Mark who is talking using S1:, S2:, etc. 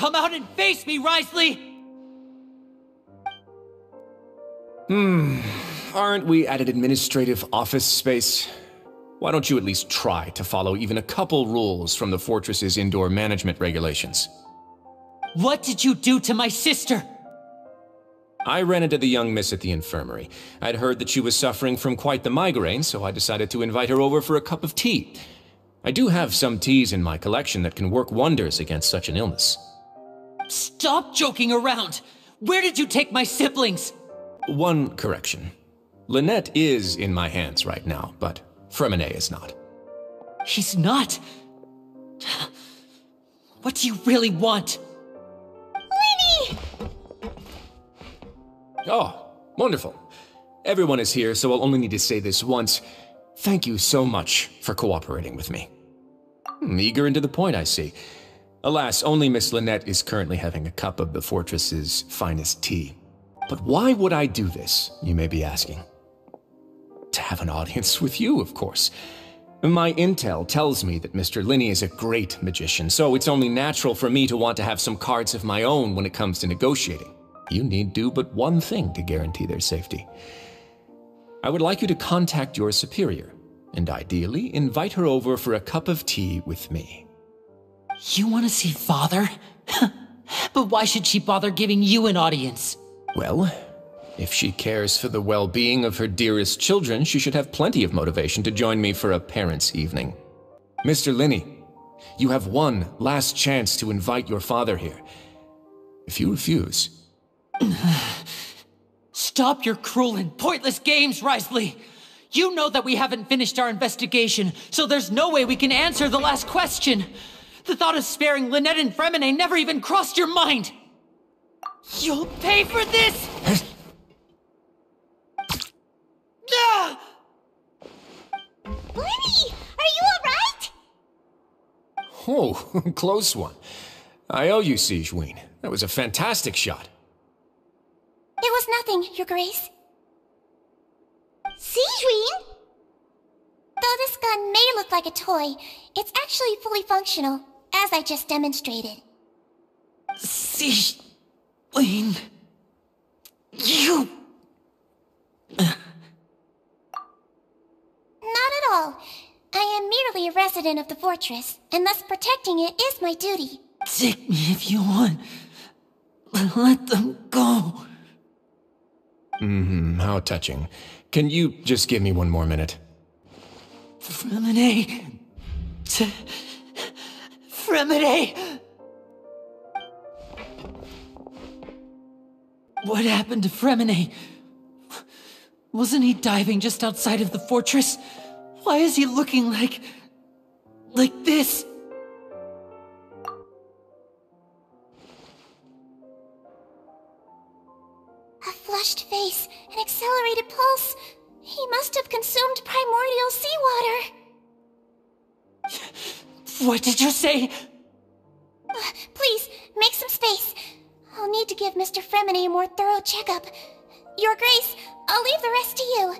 S1: Come out and face me, Wriothesley!
S2: Hmm, aren't we at an administrative office space? Why don't you at least try to follow even a couple rules from the fortress's indoor management regulations?
S1: What did you do to my sister?
S2: I ran into the young miss at the infirmary. I'd heard that she was suffering from quite the migraine, so I decided to invite her over for a cup of tea. I do have some teas in my collection that can work wonders against such an illness.
S1: Stop joking around! Where did you take my siblings?
S2: One correction. Lynette is in my hands right now, but Freminet is not.
S1: He's not? What do you really want?
S3: Lyney!
S2: Oh, wonderful. Everyone is here, so I'll only need to say this once. Thank you so much for cooperating with me. Hmm, eager and to the point, I see. Alas, only Miss Lynette is currently having a cup of the fortress's finest tea. But why would I do this, you may be asking? To have an audience with you, of course. My intel tells me that Mr. Lyney is a great magician, so it's only natural for me to want to have some cards of my own when it comes to negotiating. You need do but one thing to guarantee their safety. I would like you to contact your superior, and ideally invite her over for a cup of tea with me.
S1: You want to see father? but why should she bother giving you an audience?
S2: Well, if she cares for the well being of her dearest children, she should have plenty of motivation to join me for a parents' evening. Mr. Lyney, you have one last chance to invite your father here. If you refuse.
S1: Stop your cruel and pointless games, Wriothesley! You know that we haven't finished our investigation, so there's no way we can answer the last question. The thought of sparing Lynette and Freminet never even crossed your mind! You'll pay for this! Ah!
S3: Lyney! Are you alright?
S2: Oh, close one. I owe you, Sigewinne. That was a fantastic shot.
S3: It was nothing, Your Grace. Sigewinne? Though this gun may look like a toy, it's actually fully functional, as I just demonstrated.
S1: Sigewinne... You...
S3: Not at all. I am merely a resident of the fortress, and thus protecting it is my duty.
S1: Take me if you want. But let them go.
S2: Mm-hmm, how touching. Can you just give me one more minute?
S1: Freminet... To... Freminet... What happened to Freminet? Wasn't he diving just outside of the fortress? Why is he looking like... like this?
S3: A flushed face, an accelerated pulse. He must have consumed primordial
S1: What did you say?
S3: Please, make some space. I'll need to give Mr. Freminet a more thorough checkup. Your Grace, I'll leave the rest to you.